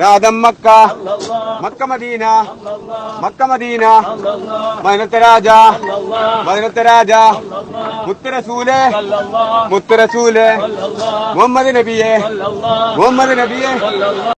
രാധം Makkah. Mecca Medina. Mecca Medina. മദനത്തെ രാജ. മദനത്തെ രാജ. മുത്തരസൂലെ. മുത്തരസൂലെ. മുഹമ്മദ് നബിയെ. മുഹമ്മദ് നബിയെ.